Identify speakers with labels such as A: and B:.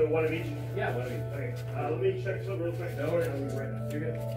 A: So one of each?
B: Yeah, one of each.
A: Okay, uh, let me check something real quick.
B: No worries, I'll be right back.
A: You're good.